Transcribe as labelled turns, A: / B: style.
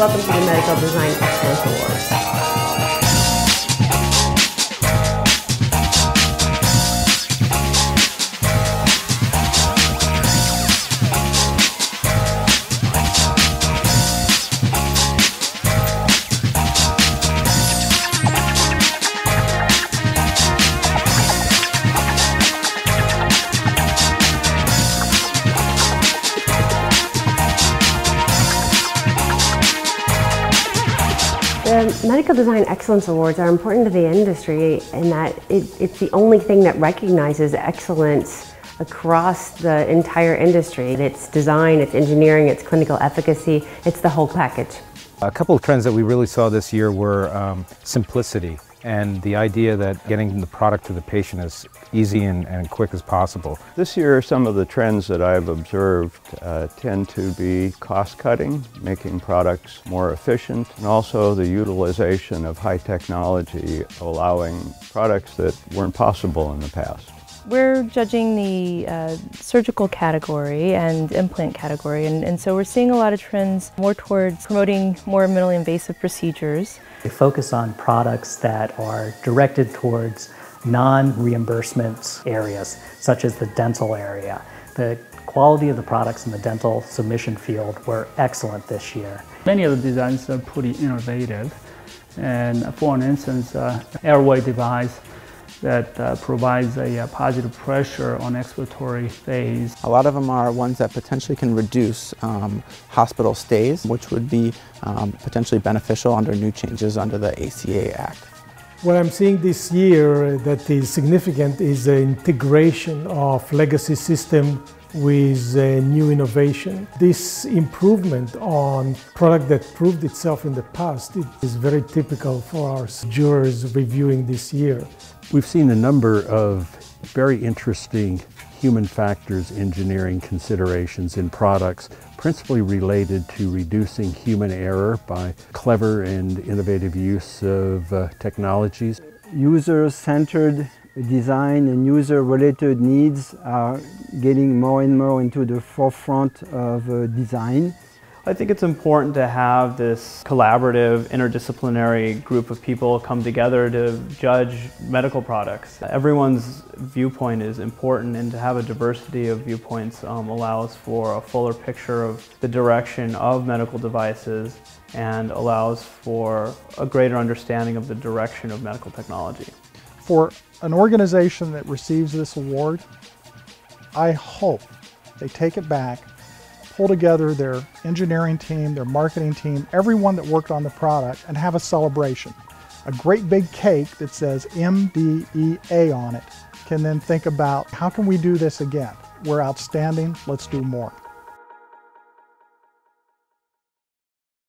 A: Welcome to the Medical Design Excellence Awards. Medical Design Excellence Awards are important to the industry in that it, it's the only thing that recognizes excellence across the entire industry. It's design, it's engineering, it's clinical efficacy, it's the whole package.
B: A couple of trends that we really saw this year were um, simplicity and the idea that getting the product to the patient as easy and, and quick as possible.
C: This year, some of the trends that I've observed uh, tend to be cost cutting, making products more efficient, and also the utilization of high technology, allowing products that weren't possible in the past.
D: We're judging the uh, surgical category and implant category, and, and, so we're seeing a lot of trends more towards promoting more minimally invasive procedures.
E: They focus on products that are directed towards non-reimbursement areas, such as the dental area. The quality of the products in the dental submission field were excellent this year.
F: Many of the designs are pretty innovative, and for an instance, uh, airway device that uh, provides a, a, positive pressure on expiratory phase.
G: A lot of them are ones that potentially can reduce um, hospital stays, which would be um, potentially beneficial under new changes under the ACA Act.
H: What I'm seeing this year that is significant is the integration of legacy system with uh, new innovation. This improvement on product that proved itself in the past it is very typical for our jurors reviewing this year.
I: We've seen a number of very interesting human factors engineering considerations in products, principally related to reducing human error by clever and innovative use of uh, technologies.
J: User-centered design and user-related needs are getting more and more into the forefront of uh, design.
K: I think it's important to have this collaborative, interdisciplinary group of people come together to judge medical products. Everyone's viewpoint is important and to have a diversity of viewpoints um, allows for a fuller picture of the direction of medical devices and allows for a greater understanding of the direction of medical technology.
L: For an organization that receives this award, I hope they take it back pull together their engineering team, their marketing team, everyone that worked on the product and have a celebration. A great big cake that says MDEA on it can then think about how can we do this again? We're outstanding, let's do more.